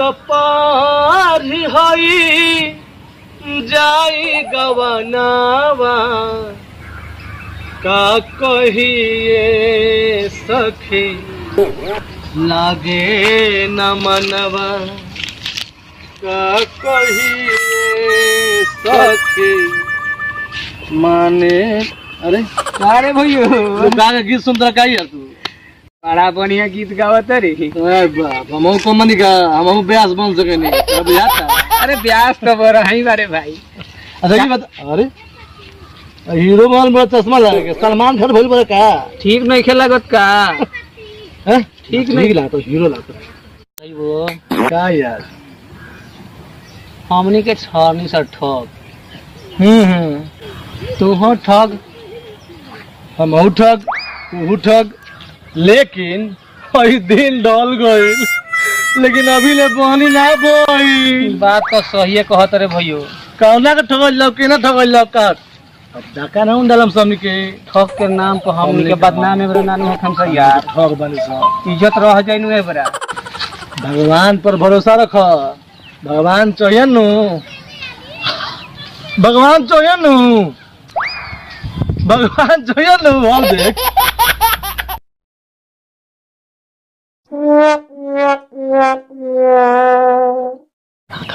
तपार हई जाई गवनावा। का कहिए सखी लागे न मनवा। का कहिए सखी माने अरे अरे भैया? गा के गीत सुनता का यार तू? बड़ा बढ़िया गीत गावत रे बाप हम को मन का हम ब्यास बन सके नहीं अब जाता अरे ब्यास तो बड़ा ही बारे भाई। अच्छा ये बता अरे हीरो मान बड़ा चश्मा लगा के सलमान खान भइल बड़ा का? ठीक नहीं खेला गत का। हैं? ठीक नहीं। ठीक लागतो हीरो लागतो। भाई वो। का यार? हमनी के छरनी सर ठग। हम्म हम्म। तू हो ठग। हम हो ठग तू हो ठग। लेकिन दिन डल गइल लेकिन अभी ले पानी ना बोई। बात तो सही कहत रे भैयो कौना के ठगल लो केना ठगल लो का अब डाका ना डालम समनी के। ठग के नाम पर हमनी के बदनाम एबरा नानू हम से यार। ठग बनी सब। इज़्ज़त रह जाइनु एबरा भगवान पर भरोसा रख। भगवान चाहिए नु। भगवान चाहिए नु। भगवान चाहिए नु। हम देख।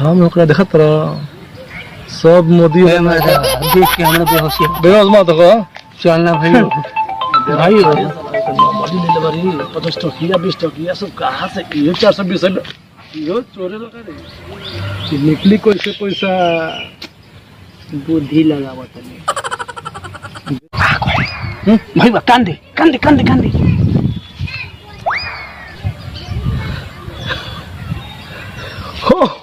हम ओकरा देखत रह सब मोदी देख के हमरा पे हँसी बेहोश मत हो। चल ना भाई हम्म। भाई बड़ी डिलीवरी 50 टकिया 20 टकिया सब कहाँ से ये 420 यो चोरे लगा दे कि निकली कोई कैसे पैसा बुद्धि लगावत नहीं हम्म, भाई कान दे कान दे कान दे Oh!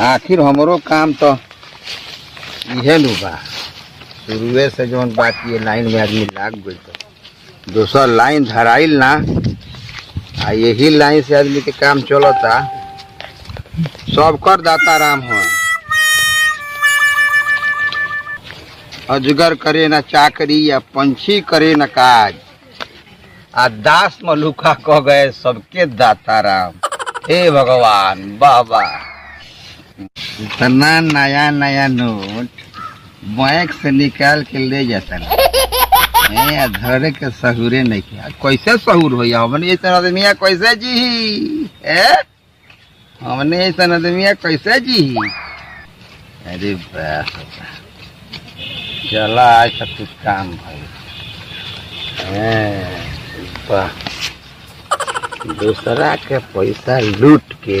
आखिर हमरो काम तो इहे नु बा। शुरुए से जौन बात ये लाइन में आदमी लाग गई तो दोसर लाइन धराइल ना, आ यही लाइन से आदमी के काम चलता। सब कर दाता राम हो अजगर करे न चाकरी या पंछी करे न काज। आ दास मलुका कह गए, सबके दाता राम। हे भगवान, बाबा। इतना नया नया नोट बैंक से निकाल के ले जाता धरे के सहूरे नहीं किया। कैसे सहूर हो हमने ऐसा आदमिया कैसे जी ए? हमने ऐसा आदमिया कैसे जी अरे बाप रे बाप। चला, आज तक कुछ काम भाई दूसरा के पैसा लूट के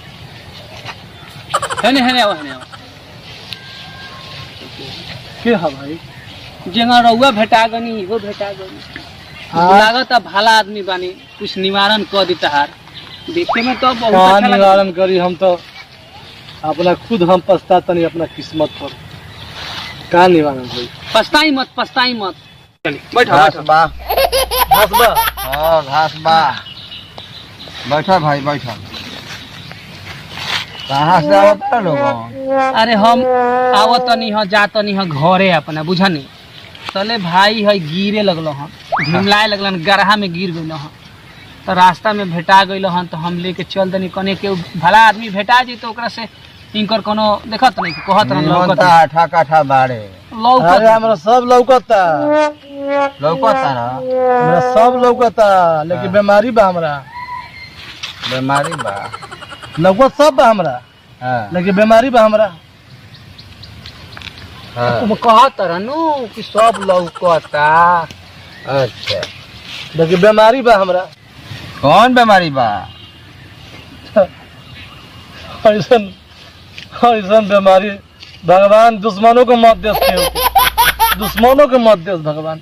हेने हेने आओ हेने आओ के हा भाई? जेंगा रउआ भेटा गनी इहो भेटा गनी हाँ। लागत अब भला आदमी बानी कुछ निवारण कर दी तहार देखे में तो बहुत अच्छा लगा निवारण करी हम तो। अपना खुद हम पछतातनी अपना किस्मत पर का निवारण होई पछताई मत पछताई मत। चली बैठो घास बैठो। बा। घास बा? हाँ घास बा। बैठा भाई बैठा। कहाँ से आवता लोग? अरे हम आवत नहीं ह जात नहीं ह घरे अपना बुझनी? चले भाई है गिरे लगलो हन। झिमलाए लगलन गरहा में गिर गइल हन। तो रास्ता में भेटा गइल हन तो हम लेके चल दनी। कने के भला आदमी भेटा जी तो ओकरा से इनकर कोनो देखत नहीं कहत रहन लौकत आठा काठा बाड़े। अरे लौकत हमरा सब लौकता। लौकता हमरा सब लौकता लेकिन। बीमारी बा हमरा। बीमारी बा। लौकत सब बा हमरा। हाँ। लेकिन बीमारी बा हमरा। हाँ। तुम कहत रहनु कि सब लौकता। अच्छा। लेकिन बीमारी बा हमरा। कौन बीमारी बा? ऐसन ऐसन बीमारी। भगवान दुश्मनों को मत देस के दुश्मनों के मत देस भगवान।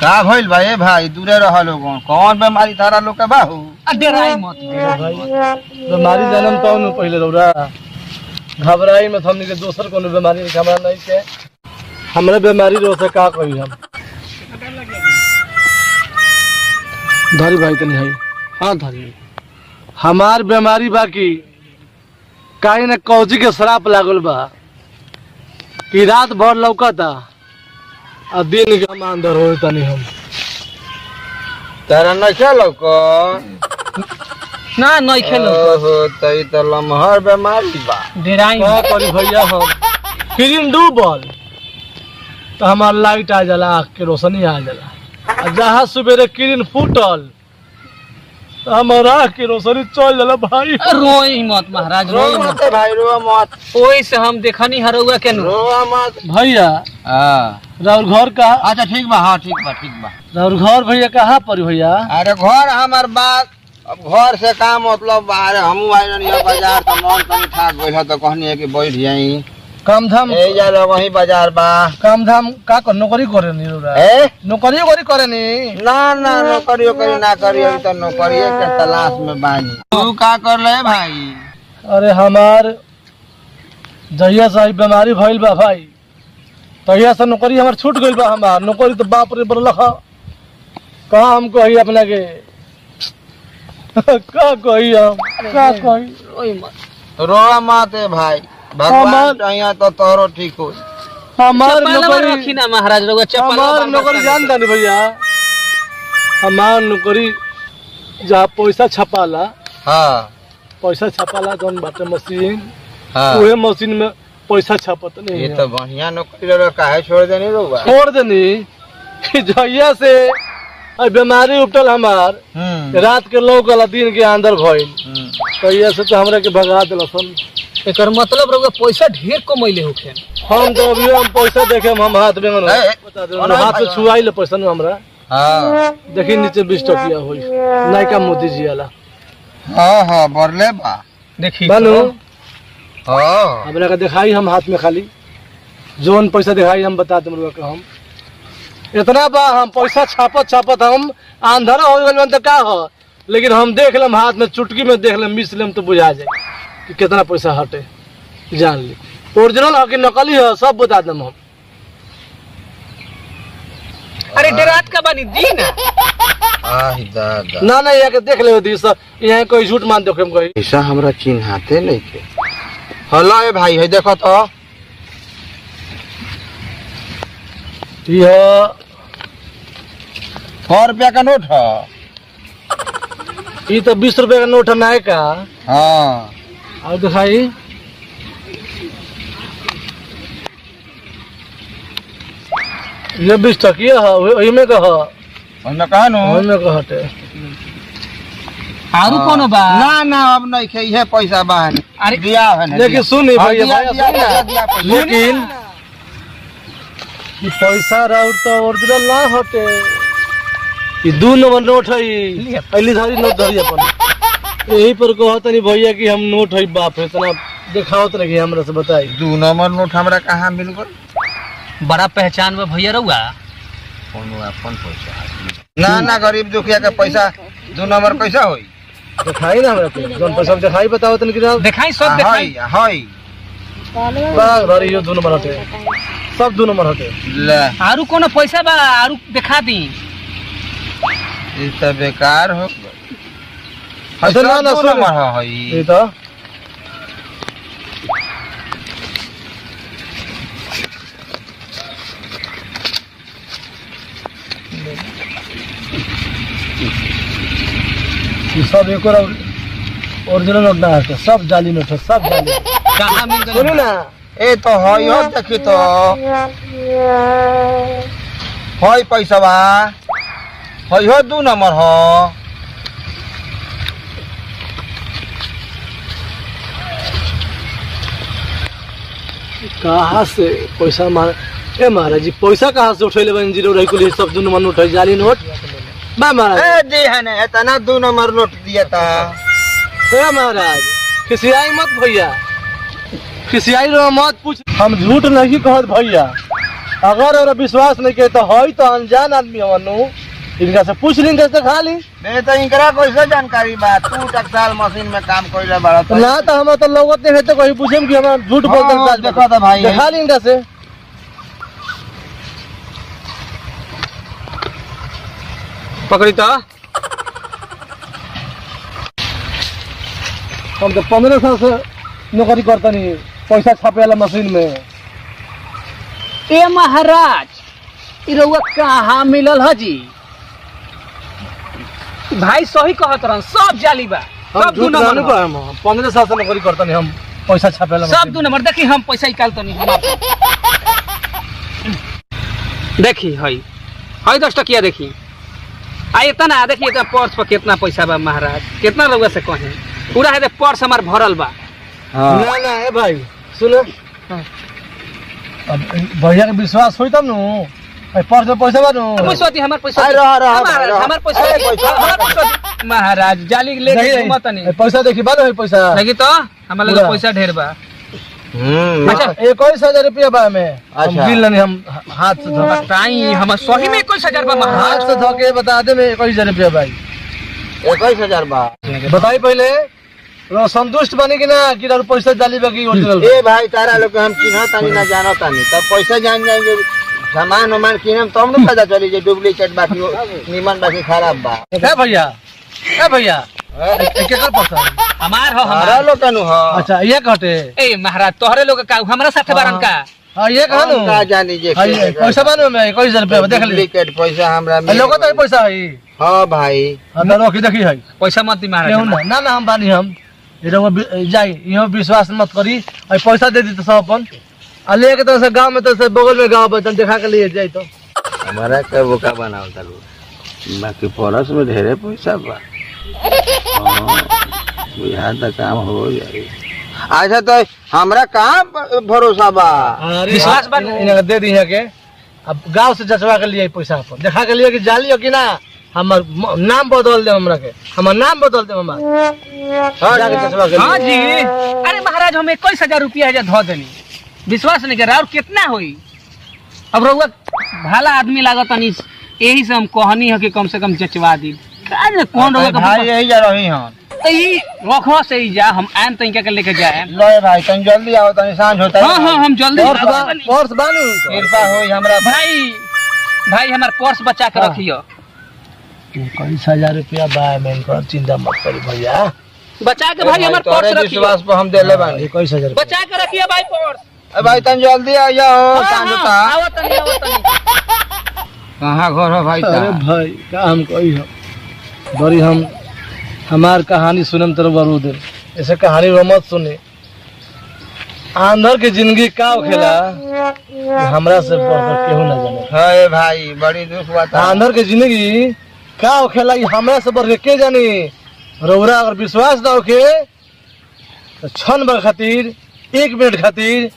का भइल बा ए भाई? दूरे रह लोगन कौन बीमारी तारा लोग के बाहू डराई मत बीमारी जानम तो न पहले रौरा। घबराई में हमनी के दोसर कोनो बीमारी नहीं हमरा नहीं के। हमरा बीमारी रो से का कही हम? धरी भाई तनी है। हाँ धरी। हमार बीमारी बाकी काहे न कौजी के श्राप लागल बा? कि रात भर लौकता आ दिन के हम अंदर हो तनी हम। तारा नइखे लौकन ना नहीं खेलो ओहो त ई त लमहर बीमारी बा डराई का करी भैया हम फ़िल्म डूबल तो हमार लाइट आ जाला आँख के रोशनी आ जाला आ जहाँ सवेरे किरण फूटल तो हमार आँख के रोशनी चल जाला भाई रोई मत महाराज रो रोई मत भाई रो मत ओई से हम देखनी हरौआ के रो मत भैया हाँ राउर घर कहाँ अच्छा ठीक बा हाँ ठीक बा ठीक बा राउर घर भैया कहाँ पर भैया अरे घर हमार बात अब घर से का मतलब बाहर हमू आइल नहीं बाज़ार त मन तनी ठाक गइल त कहनी है कि बैठ जाई। काम धाम। ए जा वही बाज़ार बा। काम धाम का कर नौकरी करे नी रौरा ए? नौकरी वोकरी करे नी? ना ना नौकरी ओकरी ना करी तो नौकरी के तलाश में बानी। तू का कर ले भाई? अरे हमार जहिया से बीमारी भइल बा भाई तहिया से नौकरी हमार छूट गइल बा हमार। नौकरी तो बाप रे बड़ लखा कहाँ हम कही अपना के? का कही हम? का कही? रोई मत। रो मत ए भाई। भगवान चाहिए तो तोरो ठीक हो। हमार चप्पलवा रखी ना महाराज रउआ हमार नौकरी जानता नहीं भैया। हमार नौकरी जहाँ पैसा छपाला। हाँ। पैसा छपाला जौन बाटे मशीन। हाँ। उहे मशीन में पैसा छपत नहीं ये तो बढ़िया नौकरी काहे छोड़ देनी छोड़ देनी। जहिया से बीमारी उपटल हमार। हम्म। रात के लोग दिन के अंदर भइल। हम्म। तहिया से तो हमरा के भगा दिलसन। एकर मतलब रउआ पैसा ढेर कमैले होखे हम तो अभी हम पैसा देखे हम हाथ में ए, ए, हाथ से छुआई ले पैसा नु हमरा। हाँ। देखी नीचे बीस टकिया होई। नायका मोदी जी वाला। हाँ हाँ बरले बा। देखी बानू। हाँ। हमरा के दिखाई हम हाथ में खाली। जोन पैसा दिखाई हम बता देम रुआ के हम। इतना बा हम पैसा छापत छापत हम आंधरा हो गइल त का हो? लेकिन हम देख लेम हाथ में चुटकी में देख लेम मिस लेम तो बुझा जाए कि कितना पैसा हटे। जान ली। ओरिजिनल हो कि नकली हो सब बता देम हम। अरे डरात का बानी दी ना। ना ना यहाँ के देख ले दी सब। यहाँ कोई झूठ मान देखे कोई। ऐसा हमरा चिन्हाते नहीं थे हलो ए भाई है देखो तो। यह सौ रुपया का नोट है। ये तो बीस रुपए का नोट है नाय का हाँ। और दिखाई ये बीस टकिया है वही- में का है। ओहिमे कहा नु? वही में आरू कोनो बा ना ना अब नहीं खे इहे पैसा बा अरे दिया है लेकिन सुनी भैया। लेकिन ये पैसा राउर तो ओरिजिनल ना हटे ये दू नंबर नोट है ई। पहली धारी नोट धरी अपन। यही पर कहो तनी भैया कि हम नोट है बाप है इतना दिखावत रही हमरा से बताई। दू नंबर नोट हमरा कहाँ मिल गल? बड़ा पहचान में भैया कोनो अपन पैसा ना ना गरीब दुखिया के पैसा दू नंबर कैसा होई दिखाई ना हमरा के जौन पैसा दिखाई बताओ तनी कि देखाई सब देखाई। हई हई बाग भरी यो दू नंबर हटे सब दू नंबर हटे ले। आरू कोनो पैसा बा आरू देखा दी ई तो बेकार हो अच्छा, ना, ना, सुन। नंबर है ये तो। सब एक और ओरिजिनल नोट ना है सब जाली नोट है सब जाली। कहाँ मिल गई ना। ए तो हई हो देखी तो। हई पैसवा। हई हो दू नंबर हो। कहाँ से पैसा मार ए महाराज जी पैसा कहाँ से उठैले बन ज़ीरो रही कुल सब दुनु मन उठै जाली नोट? बा महाराज। ए जी है ना इतना दू नंबर नोट दिया था ए महाराज खिसियाई मत भैया। खिसियाई मत पूछ हम झूठ नहीं कहत भैया। अगर और विश्वास नहीं के तो हई तो अनजान आदमी हवनु इनका से पूछ ली कैसे खा ली नहीं तो इनकरा कैसे जानकारी बा तू टक्साल मशीन में काम कइले बड़ा तो। ना तो हम तो लगत नहीं है तो कहीं पूछेम कि हम झूठ हाँ, बोलते देखो तो भाई। दिखा ली इनका से पकड़ी तो हम तो पंद्रह साल से नौकरी करता नहीं पैसा छापे वाला मशीन में। ए महाराज ई रउआ कहाँ मिलल ह जी? भाई सही कहत रहन सब जाली बा। हम सब दू नंबर पंद्रह साल से नौकरी करता हम पैसा छापे वाला सब दू नंबर देखी हम पैसा देखी हई। हई दस टकिया देखी। आ इतना देखी इतना पर्स पर कितना पैसा बा महाराज कितना रउआ से कहें। पूरा है पर्स हमार भरल बा। हाँ। ना ना ए भाई सुनो। अब भैया के विश्वास होई तब नु। ए, पैसा बा नु। पैसा दी हमार पैसा अरे रह, रह, हमार पैसा अरे पैसा, हमार पैसा दी। महाराज जाली ले नहीं, नहीं, घूमत नहीं। पैसा देखी है पैसा। लगी तो हमारे लगे पैसा ढेर बा। हम्म। अच्छा। इक्कीस हज़ार रुपया बा में हम अच्छा। हम हाथ से धो। बताई हमार सही में इक्कीस हज़ार बा हाथ से धो के बता दे में इक्कीस हज़ार रुपया भाई। इक्कीस हज़ार बा। बताई पहले। संतुष्ट बनी कि ना कि पैसा डाली बाकी ओरिजिनल ए भाई तारा लोग हम चिन्ह तानी ना जानो तानी तब पैसा जान जाएँगे सामान वामान किनम तब न पता चली जे डुप्लीकेट बाकी निमन बाकी खराब बा ए भैया ए भैया केकर पैसा हमार हो हमार लोग कनु हो अच्छा ये कहते ए महाराज तोहरे लोग का हमरा साथे बारन का हाँ ये कहा हम का जानी जे पैसा बानू में इक्कीस हज़ार रुपया देख ली डुप्लीकेट पैसा हमरा ए, लोगो तो पैसा है हाँ भाई हाँ तो रोकी देखी है पैसा मत ना ना ना हम बानी हम जाई यहाँ विश्वास मत करी। और पैसा दे दी तो सब अपन। आ ले तो से गाँव में तो से बगल में गाँव बचन देखा के लिए जाई तो। हमारा का बोका बनाओ तालू। बाकी परस में ढेरे पैसा बा। यहाँ तक काम हो जाए अच्छा तो हमरा कहाँ भरोसा बा? विश्वास बा दे दी है के। अब गाँव से जचवा के लिए पैसा अपन। देखा के लिए कि जाली हो कि ना? हमर नाम बदल दे हमरा के हमर नाम बदल दे हमार। हाँ जाके जचवा के हाँ जी। अरे महाराज हम इक्कीस हज़ार रुपया हज़ार धो देनी विश्वास नहीं कर और कितना होई अब रउआ भाला आदमी लागत तनी यही से हम कहनी है कि कम से कम जचवा दी। का जाने कौन रउआ भाई यही जा रही हूँ। तो ई रखो से ही जा हम आन तनिका के लेके जाए लो भाई तन जल्दी आओ तन साँझ होता। है हाँ हाँ हम जल्दी पर्स बा पर्स बानू। कृपा हो हमरा। भाई भाई हमार पर्स बचा के हाँ। रखियो। इक्कीस हज़ार रुपया बा में चिंता मत करी भैया। बचा के भाई हमार पर्स रखियो। विश्वास पर हम देले बानी इक्कीस हज़ार बचा के रखियो भाई पर्स। ए भाई तन जल्दी आ जाओ हाँ, साँझ हाँ, होता आवतनी आवतनी कहाँ घर हो भाई अरे भाई का हम कही हो। बड़ी हम हमार कहानी सुनम तर बरू दे ऐसे कहानी रो मत सुने। आंधर के ज़िंदगी का खेला हमरा से बढ़कर केहू ना जाने। है भाई बड़ी दुख बता आंधर के ज़िंदगी का खेला ई हमरा से बढ़ के के जानी? रौरा अगर विश्वास ना होके तो क्षण भर खातिर एक मिनट खातिर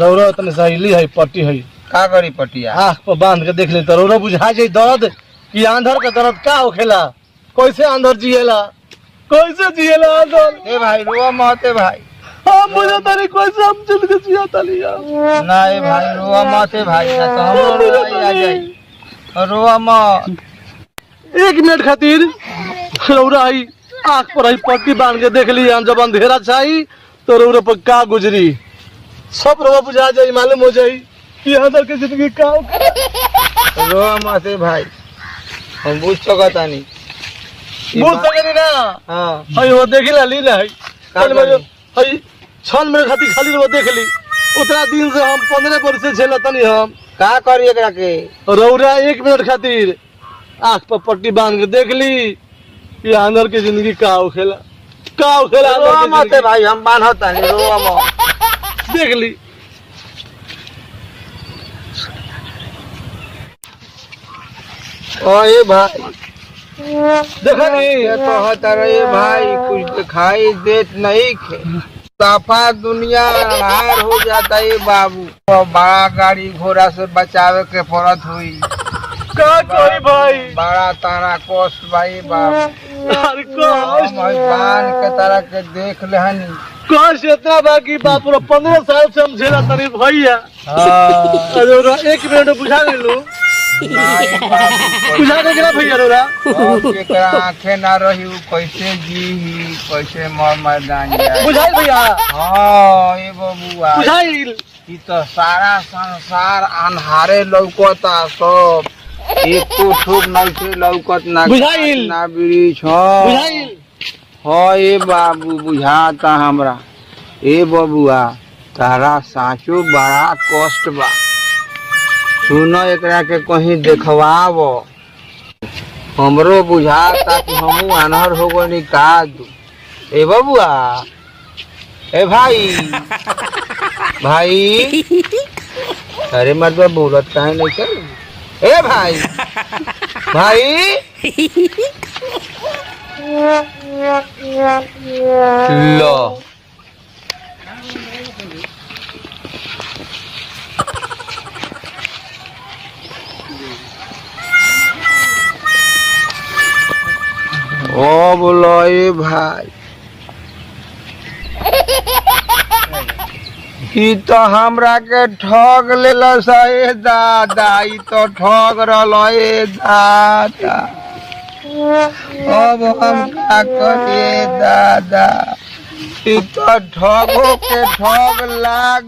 रौरा तने सहेली है पट्टी है। का करी पटिया? आँख पर बाँध के देख ले तो रौरा बुझा जाई दर्द कि आंधर के दर्द का होखेला? कैसे आंधर जिएला? कैसे जिएला आंधर? ए भाई रुआ मत भाई। हम बुझा तारी कैसे हम चल के जिया ताली यार? ना ए भाई रुआ मत भाई ना तो हम रुआ मत। एक मिनट खातिर रौरा आई आँख पर आई पट्टी बाँध के देख ली जब अंधेरा छाई तो रौरा पर का गुजरी? सब रौरा बुझा जाई मालूम हो जाई कि आंधर के ज़िंदगी का। रुआ मत भाई हम बुझ सकतानी बुझ सकेनी ना? हाँ। हई वो देखी ला ली ना हई। कल करी? हई छन मेरे खातिर खाली वो देख ली। उतना दिन से हम पंद्रह वर्ष से झेला तनी हम। का करी एकरा के? रौरा एक मिनट खातिर आँख पर पट्टी बाँध के देख ली। कि आंधर के ज़िंदगी का होखेला का होखेला आंधर मत? भाई हम मत देख ली। ओए भाई। देखा नहीं। ये कहत रहे भाई कुछ दिखाई देत नहीं खे। साफा दुनिया हार हो जाता है बाबू। तो बड़ा गाड़ी घोड़ा से बचावे के पड़त हुई। का कोई भाई? बड़ा तारा कोस्ट भाई भगवान के देख लेहनी। इतना बा कि बाप रे पंद्रह साल से हम झेला भैया हाँ, अरे एक मिनट बुझा गए ना भैया रोरा अब आँखें ना रही कैसे जी कैसे मर मैदान बुझाई भैया। हाँ ये बबुआ। बुझाई ई तो सारा संसार अन्हारे लौकता सब। एको ठोक नहीं लौकत ना बुझाइल। ना वृक्ष बुझाई हाँ ए बाबू बुझाता हमरा ए बबुआ तारा साचो बड़ा कष्ट बा सुनो एकरा के कहीं देखवाव हमरो बुझाता कि हमू अनहर हो गनी का दू ए बबुआ ए भाई भाई अरे मतलब बोलत काहे नहीं कर ए भाई भाई लो ओ बोलो ए भाई तो हमरा के ठग ए दादा तो ठग रहल, ए दादा। अब हम का करिए दादा? ई तो ठगो के ठग लाग